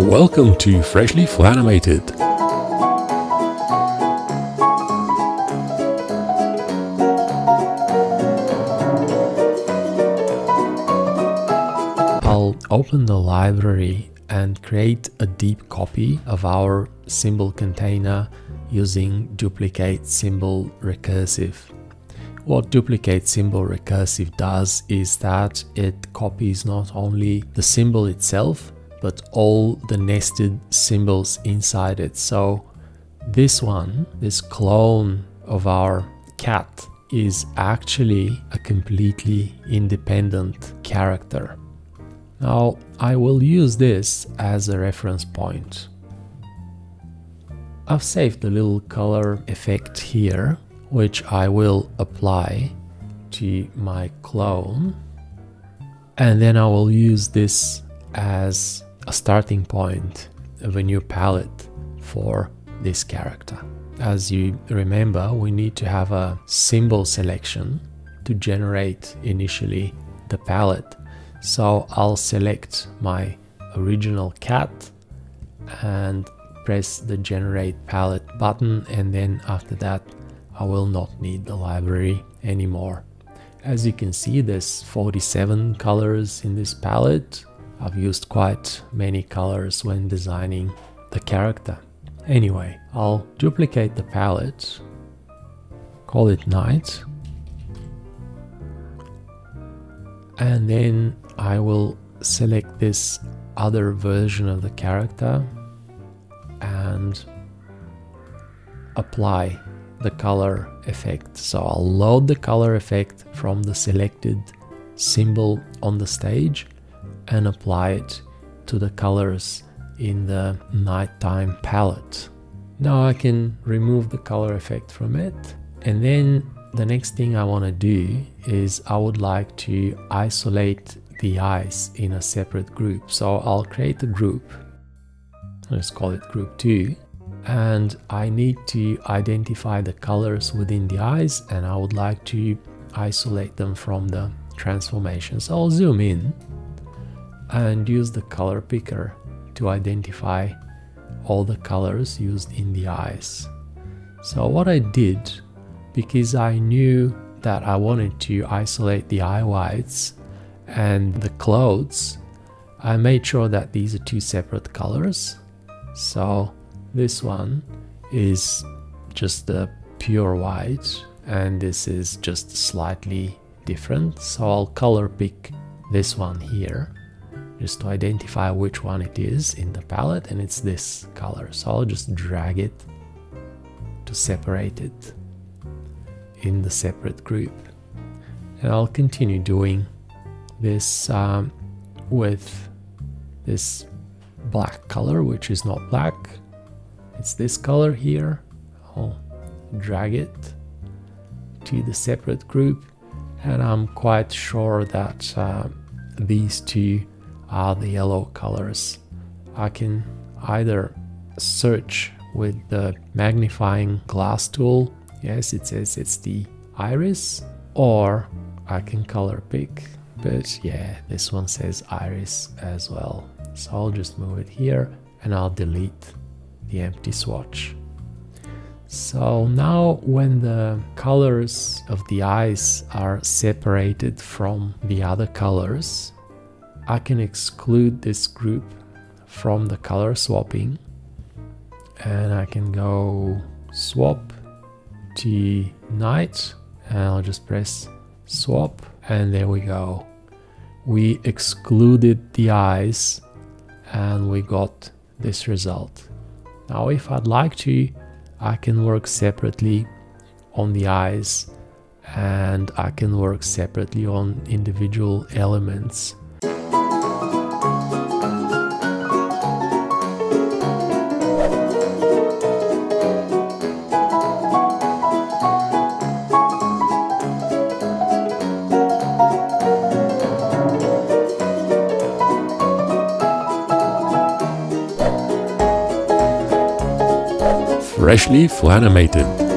Welcome to Freshly Flanimated. I'll open the library and create a deep copy of our symbol container using duplicate symbol recursive. What duplicate symbol recursive does is that it copies not only the symbol itself but all the nested symbols inside it. So this one, this clone of our cat is actually a completely independent character. Now I will use this as a reference point. I've saved the little color effect here, which I will apply to my clone. And then I will use this as a starting point of a new palette for this character. As you remember, we need to have a symbol selection to generate initially the palette. So I'll select my original cat and press the generate palette button and then after that I will not need the library anymore. As you can see there's 47 colors in this palette I've used quite many colors when designing the character. Anyway, I'll duplicate the palette, call it night, and then I will select this other version of the character and apply the color effect. So I'll load the color effect from the selected symbol on the stage and apply it to the colors in the nighttime palette. Now I can remove the color effect from it and then the next thing I want to do is I would like to isolate the eyes in a separate group. So I'll create a group, let's call it group 2 and I need to identify the colors within the eyes and I would like to isolate them from the transformation. So I'll zoom in and use the color picker to identify all the colors used in the eyes. So what I did, because I knew that I wanted to isolate the eye whites and the clothes, I made sure that these are two separate colors. So this one is just the pure white and this is just slightly different. So I'll color pick this one here just to identify which one it is in the palette and it's this color. So I'll just drag it to separate it in the separate group. And I'll continue doing this um, with this black color, which is not black. It's this color here. I'll drag it to the separate group and I'm quite sure that uh, these two are the yellow colors. I can either search with the magnifying glass tool, yes it says it's the iris, or I can color pick, but yeah this one says iris as well. So I'll just move it here and I'll delete the empty swatch. So now when the colors of the eyes are separated from the other colors, I can exclude this group from the color swapping and I can go swap to night and I'll just press swap and there we go. We excluded the eyes and we got this result. Now if I'd like to, I can work separately on the eyes and I can work separately on individual elements freshly flanimated.